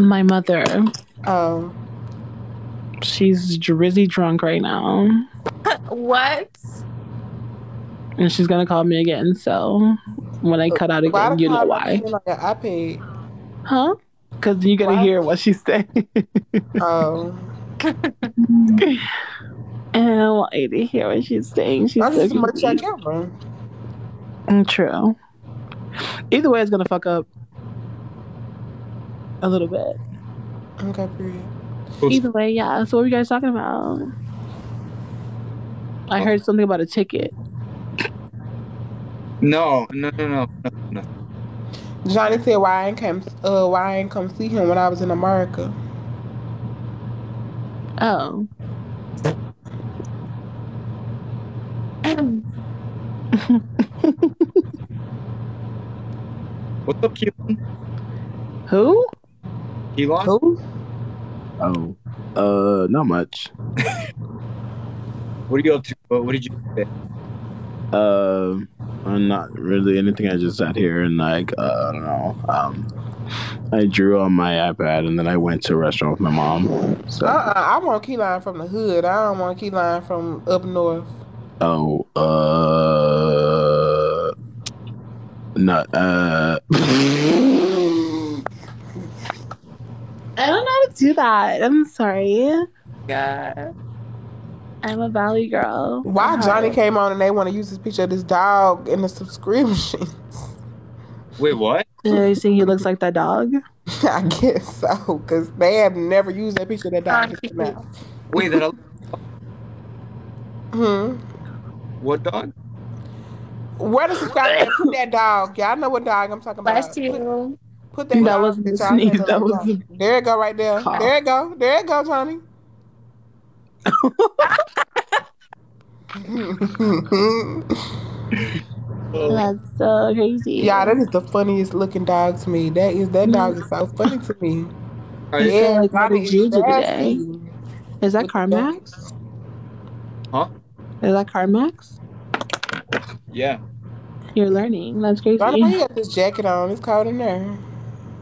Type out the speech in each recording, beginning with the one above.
My mother. Oh. She's drizzy drunk right now. what? And she's gonna call me again. So when I cut out again, you know why. I Like an iPad. Huh? Because you're gonna Why? hear what she's saying. Oh. and I want you to hear what she's saying. She's I'm so just merch your confused. camera. Mm, True. Either way, it's gonna fuck up a little bit. Okay, period. Either way, yeah. So what were you guys talking about? I heard something about a ticket. No, no, no, no, no, no. Johnny said why I ain't come uh why I ain't come see him when I was in America. Oh. What's up, Keelan? Who? Keelan? Who? Oh, uh, not much. What are you up to? What, what did you do? Uh, uh, not really anything. I just sat here and like, uh, I don't know. Um, I drew on my iPad and then I went to a restaurant with my mom. So, Uh uh I want key line from the hood. I don't want key line from up north. oh, uh, not uh. I don't know how to do that. I'm sorry. God. I'm a valley girl. Why Uh-huh. Johnny came on and they want to use this picture of this dog in the subscriptions? Wait, what? Do you think he looks like that dog? I guess so, because they have never used that picture of that dog. in their mouth. Wait, that Hmm. what dog? Where the subscribe? Put that dog. Y'all know what dog I'm talking about. Bless you. Put that. That wasn't a sneeze, know that was dog. There it go, right there. cough. There it go. There it go, Johnny. That's so crazy. Yeah, that is the funniest looking dog to me. That is that dog is so funny to me. Are You you- feel like, what Johnny did you do today? Is that With the Carmax? Huh? Is that Carmax? Yeah. You're learning. That's crazy. Johnny, why you got this jacket on? It's cold in there.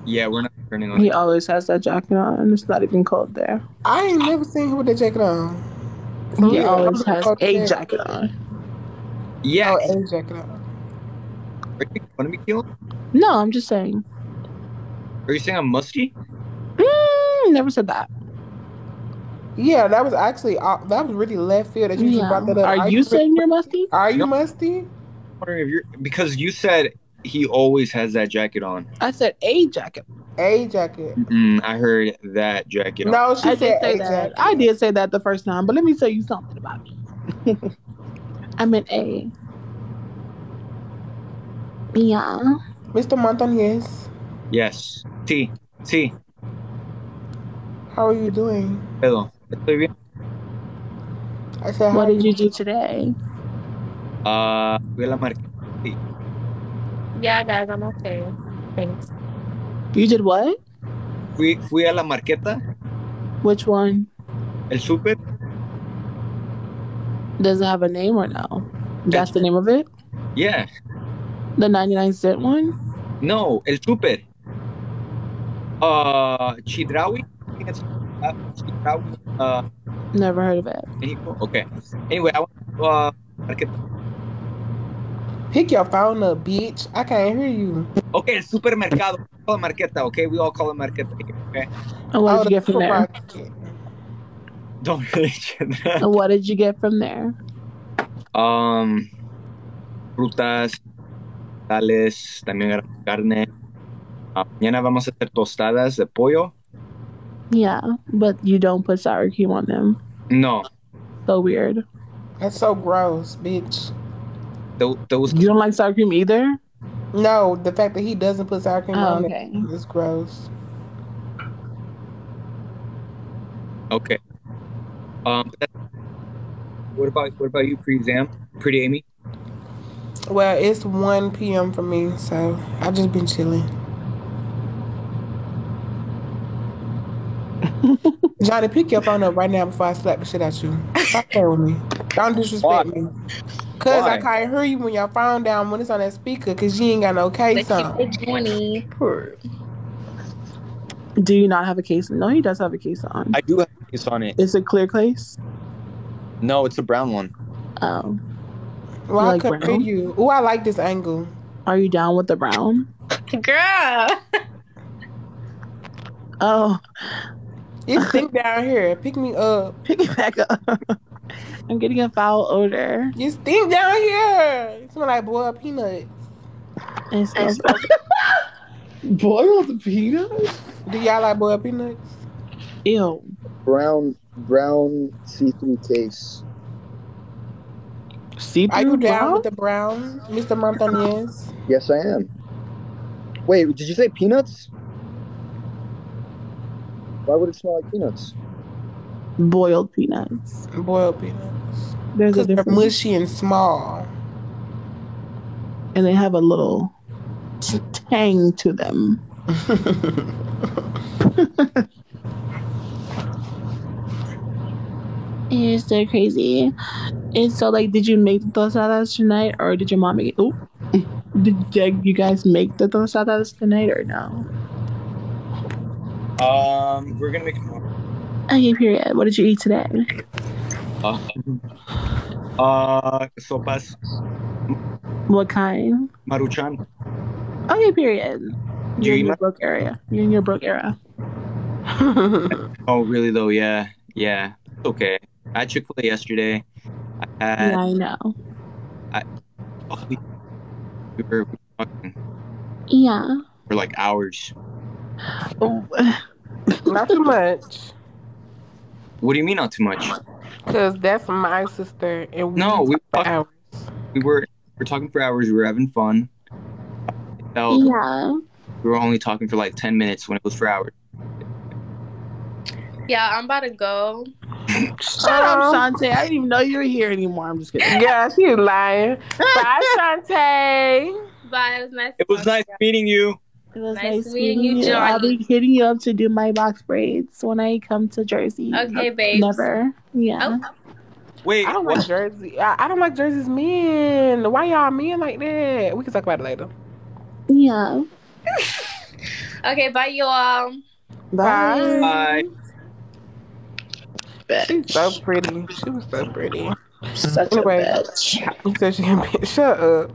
Yeah, we're not turning on. He always has that jacket on. It's not even cold there. I ain't never seen him with that jacket on. He Yeah, always has a there. jacket on. Yeah. Oh, a jacket on. Are you making fun of me, No, I'm just saying. Are you saying I'm musty? Mm, never said that. Yeah, that was actually uh, that was really left field that you just Yeah. brought that up. Are you saying you're musty? Are you No. musty? I'm wondering if you're because you said he always has that jacket on. I said a jacket. A jacket. Mm, I heard that jacket. on. No, she I said did say a that. jacket. I did say that the first time, but let me tell you something about me. I meant a. Yeah. Mr. Montañez, Yes. Yes. Sí. Sí. how are you doing? Pedo. Estoy bien. I said, What did you do today? Ah, fui a la marca. Yeah, guys, I'm okay. Thanks. You did what? Fui, fui a la marqueta, Which one? el súper. Does it have a name or no? That's the name of it? Yeah. The 99 cent one? No, el súper. Uh, Chedraui. I think it's uh, Chedraui. Uh, Never heard of it. Mexico. Okay. Anyway, I went to uh, marqueta. Pick your phone up, bitch. I can't hear you. Okay, supermercado. We call it marqueta. Okay, we all call it marqueta. Okay. And what Oh, did you get from there? Don't really shit. And what did you get from there? Um, frutas, tales, también carne. Ah, mañana vamos a hacer tostadas de pollo. Yeah, but you don't put sour cream on them. No, So weird. That's so gross, bitch. Te, te gusta. You don't like sour cream either? No, the fact that he doesn't put sour cream Oh, on okay. it is gross. Okay. Um, what about what about you, pre-exam, pretty Amy? Well, it's 1 p.m. for me, so I've just been chilling. Johnny, pick your phone up right now before I slap the shit out you. Stop playing with me. Don't disrespect Why? me. Cause I Why? can't hear you when your phone down when it's on that speaker, cause you ain't got no case But on. keep it 20. Do you not have a case? No, he does have a case on. I do have a case on it. It's a clear case. No, it's a brown one. Oh, Well, I like could brown? you. Oh, I like this angle. are you down with the brown? Girl. Oh, It's thick down here. Pick me up. pick it back up. I'm getting a foul odor. You stink down here. It smell like boiled peanuts. It smells boiled peanuts. Do y'all like boiled peanuts? Ew. Brown brown see-through case. See Are you through down brown? with the brown, Mr. Montañez? Yes, I am. Wait, did you say peanuts? Why would it smell like peanuts? Boiled peanuts. Boiled peanuts. There's a Because they're mushy and small. and they have a little t- tang to them. You're so crazy. And so, like, did you make the tostadas tonight, or did your mom make it? Oh, did, did you guys make the tostadas tonight, or no? Um, we're gonna make Okay, period. What did you eat today? uh, uh sopas What kind? maruchan. Okay, period. You're in your broke area. You're in your broke era. Oh, really though? Yeah, yeah. Okay. I had Chick Fil A yesterday. I had. yeah, I know. oh, we, we were, we were talking Yeah. for like hours. Oh, Not too much. What do you mean not too much? Because that's my sister. And we No, we talk for hours. We were we were talking for hours. We were having fun. Felt yeah. we were only talking for like ten minutes when it was for hours. Yeah, I'm about to go. Shut up, Shante. I didn't even know you were here anymore. I'm just kidding. Yeah, she's lying. Bye, Shante. Bye. It was nice. It was nice meeting you. It was Nice nice, meeting meeting you, you. I'll be hitting you up to do my box braids when I come to Jersey. Okay, babe. Never. Yeah. Oh. Wait, I don't what? like Jersey. I, I don't like Jersey's men. Why y'all men like that? We can talk about it later. Yeah. Okay, bye, you all. Bye. Bye. She's so pretty. She was so pretty. Such Anyway. a bitch. He said she can be. Shut up.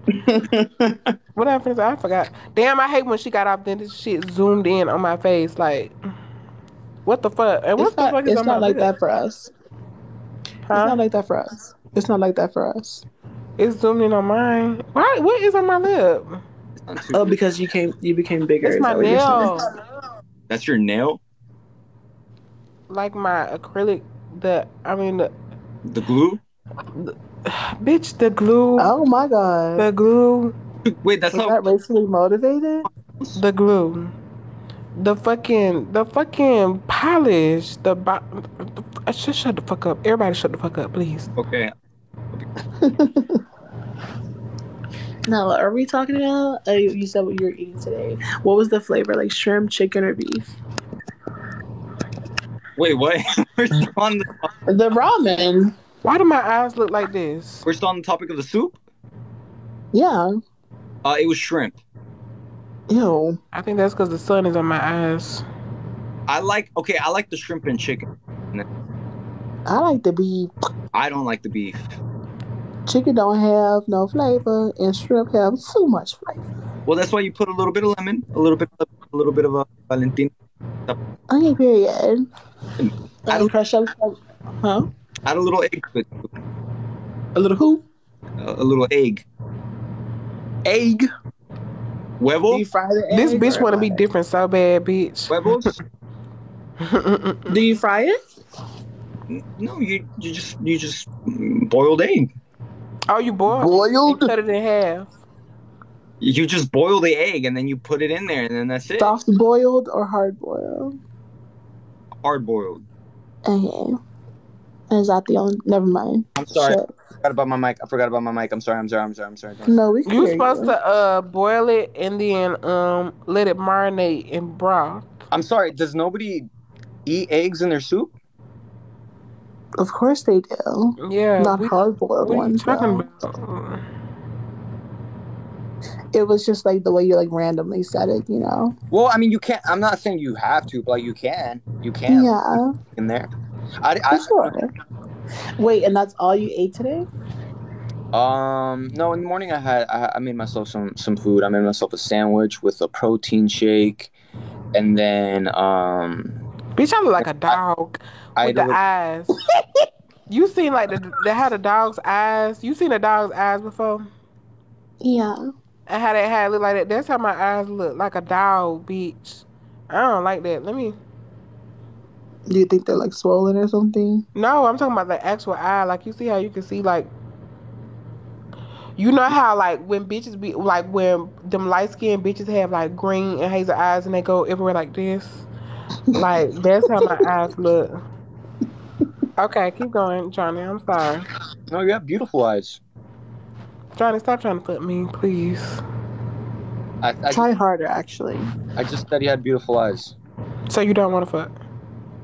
What happened? I forgot. Damn, I hate when she got off. Then this shit zoomed in on my face. Like, what the fuck? And what It's the not, fuck is it's on my not like lip? that for us. It's not like that for us. It's not like that for us. It's zoomed in on mine. Why? What is on my lip? Oh, it's not too- Oh, because you came, you became bigger. It's my that what you're saying? nail. That's your nail. Like my acrylic. The I mean, the, The glue. bitch, the glue. Oh my god. The glue. Wait, that's Was not. that racially motivated? The glue. The fucking the fucking polish. The bo- should shut the fuck up. Everybody shut the fuck up, please. Okay. No, are we talking about? Uh, you you said what you were eating today. What was the flavor? Like shrimp, chicken, or beef? Wait, what? we're still on the The ramen. Why do my eyes look like this? we're still on the topic of the soup. Yeah. Uh, it was shrimp. Ew. I think that's because the sun is on my eyes. I like. Okay, I like the shrimp and chicken. I like the beef. I don't like the beef. Chicken don't have no flavor, and shrimp have too much flavor. Well, that's why you put a little bit of lemon, a little bit, of, a little bit of a Valentina, Okay, period. I I don't- crush up. Huh? Add a little egg A little who? a, a little egg. Egg. Do you fry the egg? This bitch want to be different so bad, bitch. huevos. Do you fry it? no, you you just you just mm, boiled egg. oh, you boiled? Boiled? You cut it in half. You just boil the egg and then you put it in there and then that's it. Soft boiled or hard boiled? Hard boiled. Okay. Is that the only? Never mind. I'm sorry. Shit. I forgot about my mic. I forgot about my mic. I'm sorry. I'm sorry. I'm sorry. I'm sorry. No, we You're supposed you. to uh boil it and then um let it marinate in broth. I'm sorry. Does nobody eat eggs in their soup? Of course they do. Yeah. Not we- hard boiled what are you ones. talking about? It was just like the way you like randomly said it, you know? Well, I mean, you can't. I'm not saying you have to, but like you can. You can Yeah, in there. I, for I sure. Wait, and that's all you ate today? um no. In the morning, I had I, I made myself some some food. I made myself a sandwich with a protein shake, and then um Bitch, I look like a dog I with ate a the little- eyes. you seen like the they had a dog's eyes. You seen a dog's eyes before? Yeah. And how that had look like that. That's how my eyes look like a dog, bitch. I don't like that. Let me. Do you think they're like swollen or something? No, I'm talking about the actual eye. Like you see how you can see like. You know how like when bitches be like when them light skinned bitches have like green and hazel eyes and they go everywhere like this. Like that's how my eyes look. Okay, keep going, Johnny. I'm sorry. no, you have beautiful eyes. Johnny, stop trying to put me, please. I I Try harder, actually. I just said you had beautiful eyes. So you don't want to fuck?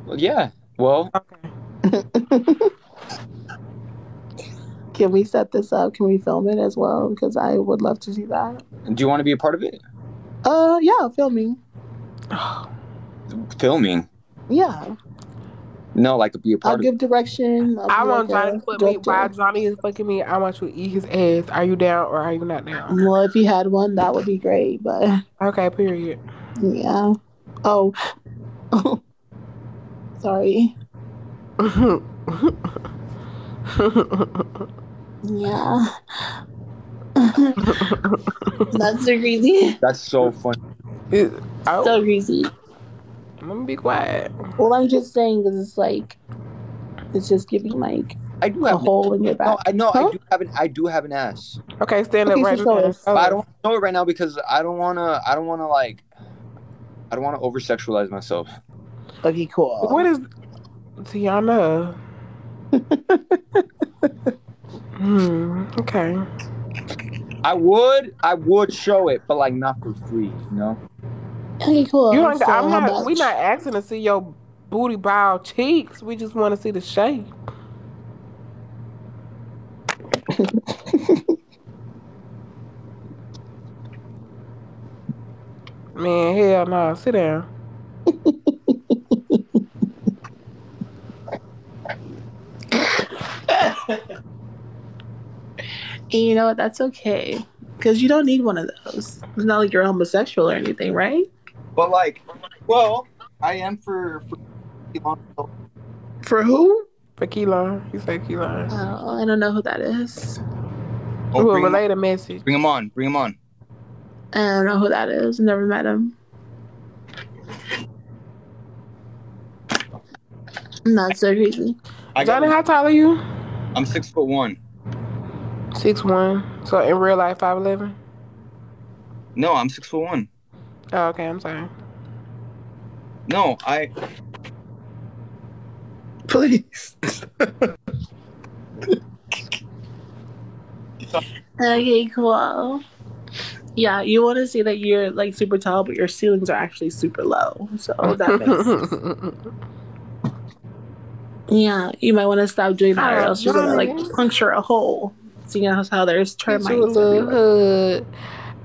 Well, yeah. Well, Okay. Can we set this up? Can we film it as well? Because I would love to see that. do you want to be a part of it? Uh, yeah, filming. Filming? Yeah, No, like to be a I'll part of give direction. I'll give direction. I want like Johnny a to put me while Johnny is fucking me. I want you to eat his ass. Are you down or are you not down? Well, if you had one, that would be great. But Okay, period. yeah. Oh. Sorry. Yeah. That's so greasy. That's so funny. oh, So greasy. I'm gonna be quiet. Well, I'm just saying because it's like, it's just giving like I do have a have hole in your back. no, I know Huh? I do have an I do have an ass. Okay, stand Okay, up right show now. us. I don't know it right now because I don't wanna I don't wanna like I don't wanna over sexualize myself. Okay, cool. What is Tiana? hmm. Okay. I would I would show it, but like not for free, you know? Okay, cool. You don't. So I'm how not. We much? not asking to see your booty bow cheeks. We just want to see the shape. Man, hell no. Sit down. And you know what? That's okay. Because you don't need one of those. It's not like you're homosexual or anything, right? But like well, I am for, for For who? For Keelan. He said Keelan. Oh, I don't know who that is. Oh, Who will bring, him, relay the message. bring him on, bring him on. I don't know who that is. Never met him. Not so crazy. I got, Johnny, how tall are you? I'm six foot one. Six one. So in real life, five eleven. No, I'm six foot one. Oh, okay. I'm sorry. No, I Please. okay, cool. Yeah, you want to see that you're like super tall, but your ceilings are actually super low. So that makes yeah. You might want to stop doing that, or else you're gonna like puncture a hole. Seeing as how there's Get you a termites. little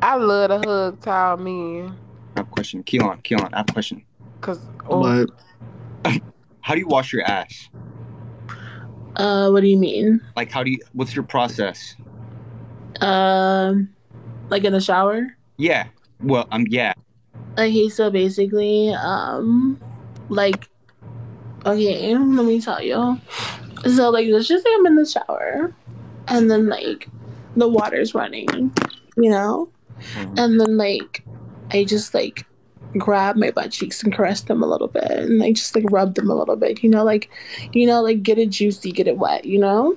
I love to hood tall men. I have a question. Keelan, Keelan, I have a question. Cause oh, How do you wash your ass? Uh, what do you mean? Like how do you what's your process? Um, like in the shower? Yeah. Well, um yeah. Okay, so basically, um, like, okay, let me tell you. So, like, let's just say I'm in the shower, and then, like, the water's running, you know? Mhm. And then, like, I just, like, grab my butt cheeks and caress them a little bit, and, I just, like, rub them a little bit, you know? Like, you know, like, get it juicy, get it wet, you know?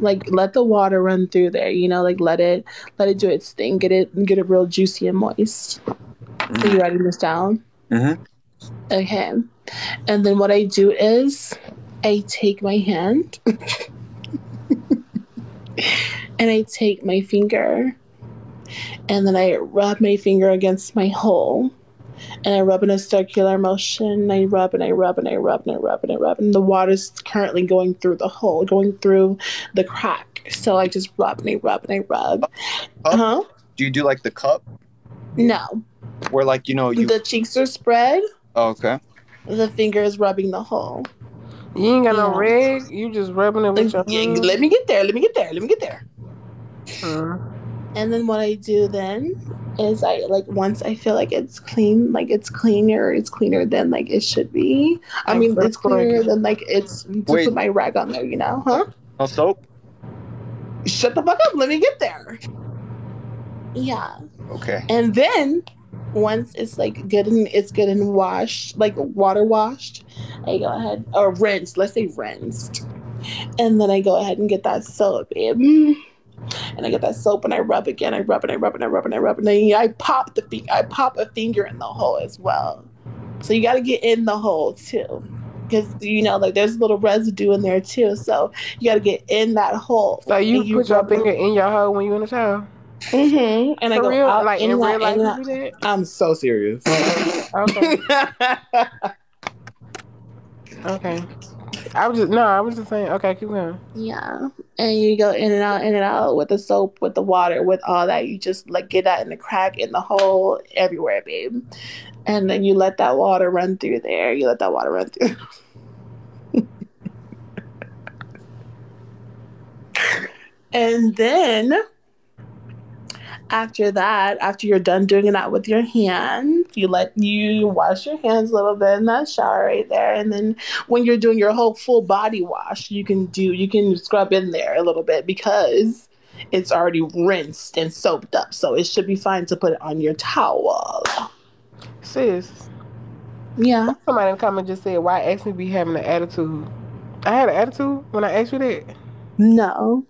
Like, let the water run through there, you know? Like, let it, let it do its thing, get it, get it real juicy and moist. Are you writing this down? Mhm. Okay. And then what I do is I take my hand and I take my finger and then I rub my finger against my hole and I rub in a circular motion. I rub and I rub and I rub and I rub and I rub and the water's currently going through the hole, going through the crack. So I just rub and I rub and I rub. Uh Huh? do you do like the cup No, where like you know you? the cheeks are spread. oh, okay. The finger is rubbing the hole. You ain't got no Yeah. rag. You just rubbing it with your Yeah. Let me get there. Let me get there. Let me get there. Mm. And then what I do then is I like once I feel like it's clean, like it's cleaner, it's cleaner than like it should be. I mean, fresh it's cleaner than like it's to Wait. put my rag on there, you know? Huh? No soap. Shut the fuck up. Let me get there. Yeah. Okay. And then once it's like good and it's good and washed, like water washed, I go ahead or rinsed. Let's say rinsed, and then I go ahead and get that soap, babe. And I get that soap and I rub again. I rub and I rub and I rub and I rub and then I pop the fi- I pop a finger in the hole as well. So you got to get in the hole too, because you know like there's a little residue in there too. So you got to get in that hole. So you, And put your finger in your hole when you in the shower? Mhm. And I For go real? out like in real out, life, and you out. do that? I'm so serious. Okay. Okay. I was just no, I was just saying. Okay, keep going. Yeah. And you go in and out, in and out with the soap, with the water, with all that. You just like get that in the crack, in the hole, everywhere, babe. And then you let that water run through there. You let that water run through. and then after that, after you're done doing that with your hands, you let you wash your hands a little bit in that shower right there. And then when you're doing your whole full body wash, you can do you can scrub in there a little bit because it's already rinsed and soaped up. So it should be fine to put it on your towel. Sis, Yeah. somebody in the comment just said, "Why ask me be having an attitude?" I had an attitude when I asked you that. No.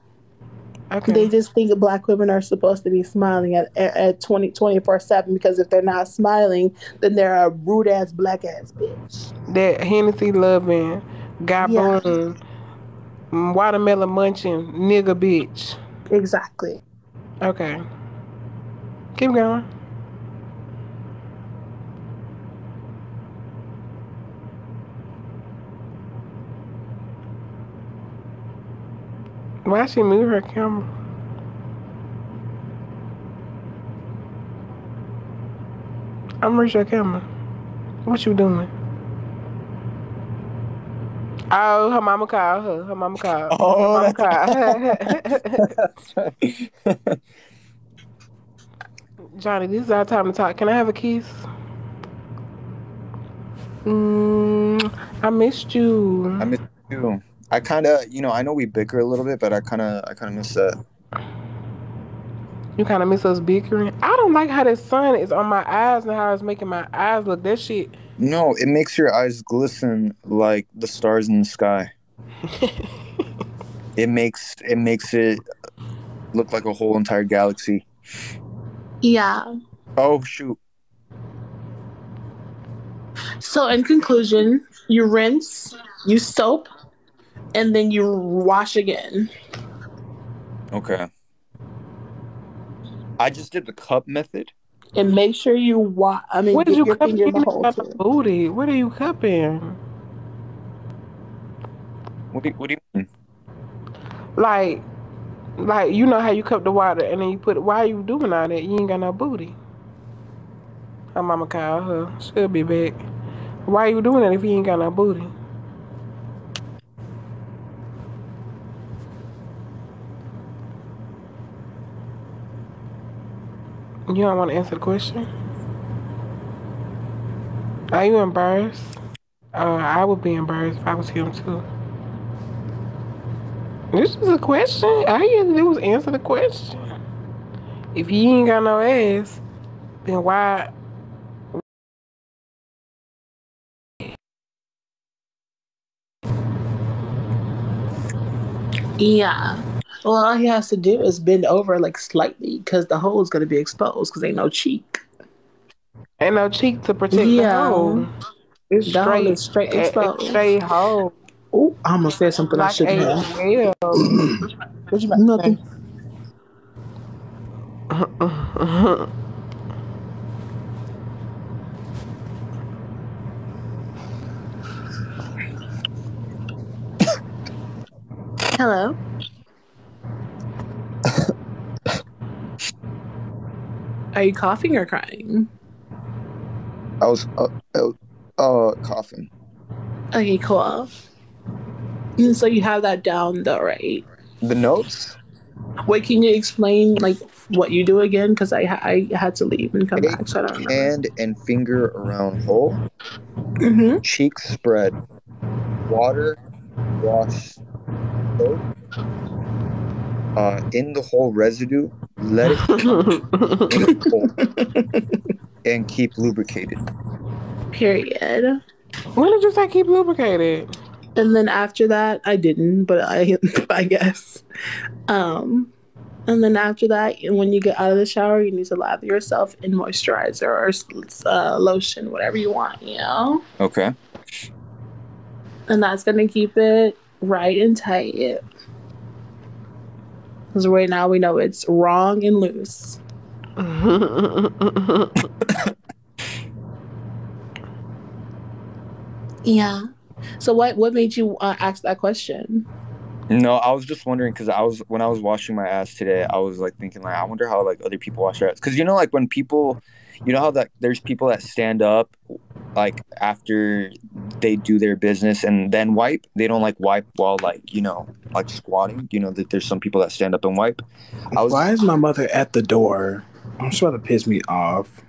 Okay. They just think black women are supposed to be smiling at at, at 20, 24-7 because if they're not smiling, then they're a rude ass black ass bitch. that Hennessy loving, Yeah. gaboon, watermelon munching, nigga bitch. Exactly. Okay. Keep going. Why she move her camera? I'm reach your camera. What you doing? Oh, her mama called her. Her mama called. Oh, her mama that's called. Johnny, this is our time to talk. Can I have a kiss? Mm, I missed you. I missed you. I kind of, you know, I know we bicker a little bit, but I kind of, I kind of miss that. You kind of miss us bickering. I don't like how the sun is on my eyes and how it's making my eyes look. That shit. No, it makes your eyes glisten like the stars in the sky. It makes it makes it look like a whole entire galaxy. Yeah. Oh shoot! So in conclusion, you rinse, you soap, and then you wash again. Okay. I just did the cup method. And make sure you wash. I mean, what get did you your cup finger in the in hole the booty? What are you cupping? What do you, what do you mean? Like, like you know how you cup the water and then you put. Why are you doing all that? You ain't got no booty. Her mama called her. She'll be back. Why are you doing that if you ain't got no booty? You don't want to answer the question? Are you embarrassed? Uh, I would be embarrassed if I was him too. This is a question. All you have to do is answer the question. If you ain't got no ass, then why? Yeah. Well, all he has to do is bend over like slightly because the hole is going to be exposed because ain't no cheek. Ain't no cheek to protect Yeah. the hole. It's The hole straight, is straight a- a exposed. straight hole. Oh, I almost said something I shouldn't a have. well. What you about Nothing. Hello. Are you coughing or crying? I was uh, uh, uh coughing. Okay, cool. And so you have that down though, right? The notes. Wait, can you explain like what you do again? Because I I had to leave and come Take back, so I don't remember. Hand and finger around hole. Mm-hmm. Cheeks spread. Water. Wash. Soap. Uh, in the whole residue, let it in and keep lubricated. Period. when did you say keep lubricated? And then after that, I didn't, but I I guess. Um, and then after that, when you get out of the shower, you need to lather yourself in moisturizer or uh, lotion, whatever you want, you know. Okay. And that's gonna keep it right and tight. Because right now we know it's wrong and loose. Yeah. So what what made you uh, ask that question? No, I was just wondering because I was when I was washing my ass today, I was like thinking like I wonder how like other people wash their ass because you know like when people, you know how that there's people that stand up like after they do their business and then wipe. They don't like wipe while like you know like squatting. You know that there's some people that stand up and wipe. I was Why is my mother at the door? I'm just about to piss me off.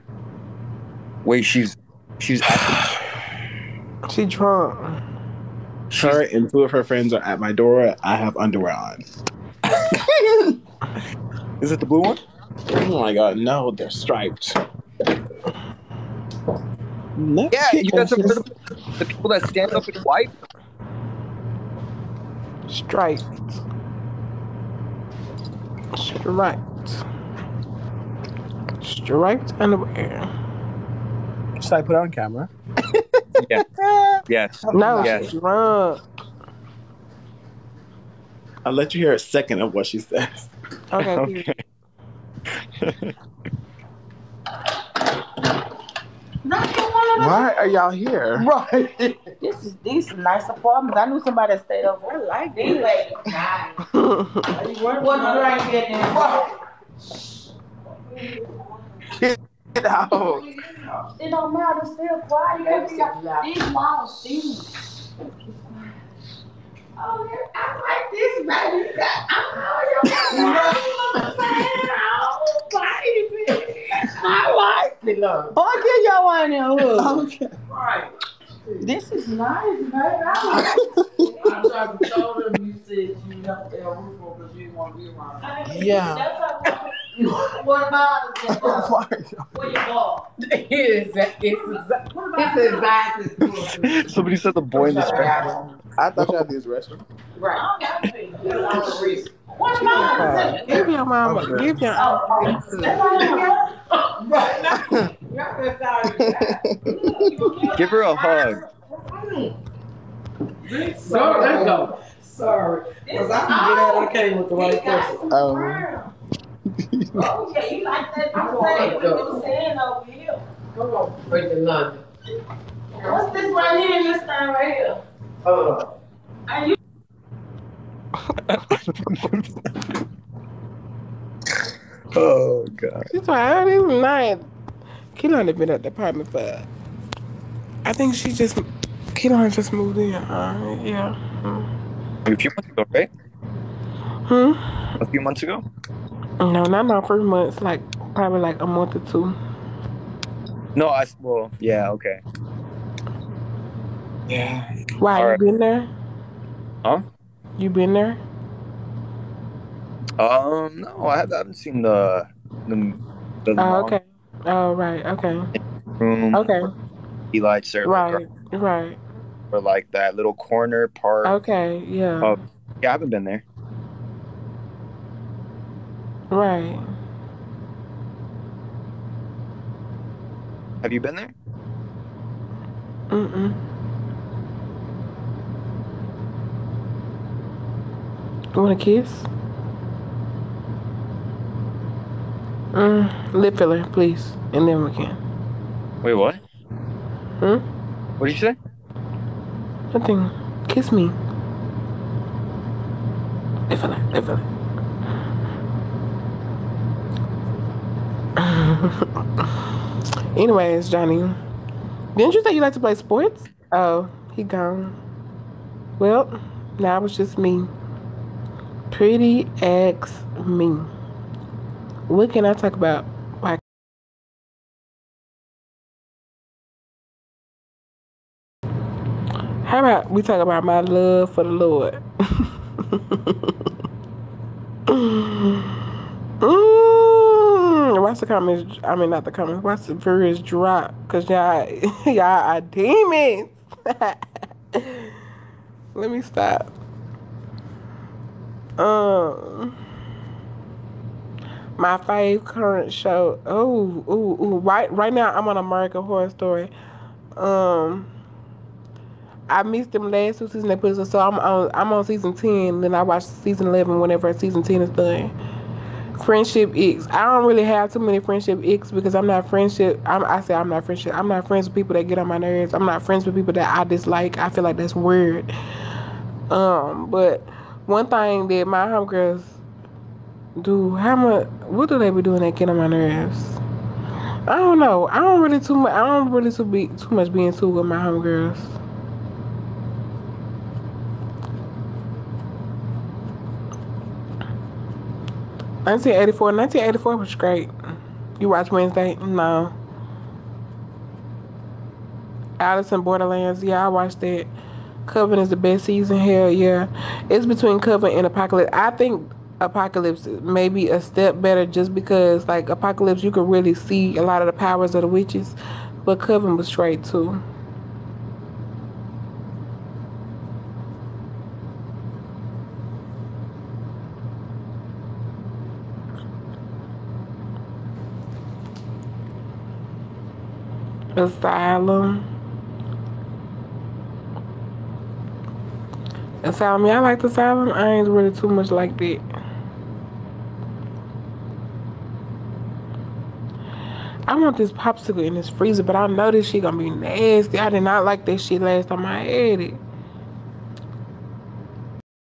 wait she's she's at she drunk. Her and two of her friends are at my door. I have underwear on. is it the blue one? Oh my god, no, they're striped. Next Yeah, you guys have question. the people that stand up and wipe. Striped. Striped. Striped underwear. Should I put it on camera? Yes. No, Yes. she's drunk. I'll let you hear a second of what she says. Okay. Okay. Why are y'all here? Right. This is these nice apartments. I knew somebody that stayed over. I like these ladies. What drink in there? Get out. It don't matter. Still quiet. Gotta These walls, these. Oh, yeah, I like this, baby. I like it. Oh, get your one in the hood. Okay. Right. This is nice, baby. I like it. I tried to tell them you said you left that roof because you didn't want to be around. Yeah. That's okay. What about it? Where you go? It's exactly. What It's exactly. Somebody said the boy in the spectrum. I thought you had this restroom. Right. What Uh, about it? give your mama, give your Give her a hug. Sorry, let's. Sorry. Because I can get out of the came with the right person. Um, Oh, yeah, you like that? I'm saying, what you saying over here? Come on, break the London. What's this right here, this thing right here? Uh, Are you? Oh god. She's like, oh, this is nice. Keelan had been at the apartment for. I think she just. Keelan just moved in. Uh, yeah. A few months ago, right? Hmm. A few months ago. No, not my first months. Like probably like a month or two. No, I well, yeah, okay. Yeah. Why Alright. you been there? Huh? You been there? Um, no, I haven't, seen the the the Oh, okay. Oh, right. Okay. room. Okay. He lights there, like, Right. Right. or like that little corner part. Okay. Yeah. Oh. Yeah, I haven't been there. Right. Have you been there? Mm-mm. You want a kiss? Mm, lip filler, please, and then we can. Wait, what? Hmm? What did you say? Nothing. Kiss me. Lip filler, lip filler. Anyways, Johnny, didn't you say you like to play sports? Oh, he gone. Well, now it's just me. Pretty ex me. What can I talk about? Like, how about we talk about my love for the Lord? mm, watch the comments. I mean, not the comments. Watch the furious drop, cause y'all, y'all are demons. Let me stop. Um, my fave current show. Oh, ooh, ooh. Right, right now I'm on American Horror Story. Um, I missed them last two seasons they put so I'm on. I'm on season ten. Then I watch season eleven whenever season ten is done. Friendship X. I don't really have too many friendship X because I'm not friendship. I'm, I say I'm not friendship. I'm not friends with people that get on my nerves. I'm not friends with people that I dislike. I feel like that's weird. Um, but one thing that my homegirls do, how much? What do they be doing that get on my nerves? I don't know. I don't really too much. I don't really too be too much being too with my homegirls. Nineteen eighty four. Nineteen eighty four was great. You watch Wednesday? No. Alice in Borderlands. Yeah, I watched that. Coven is the best season. Hell yeah. It's between Coven and Apocalypse. I think Apocalypse may be a step better just because, like, Apocalypse, you could really see a lot of the powers of the witches. But Coven was straight too. Asylum. Asylum, I like the Asylum. I ain't really too much like that. I want this popsicle in this freezer, but I know this shit gonna be nasty. I did not like that shit last time I had it.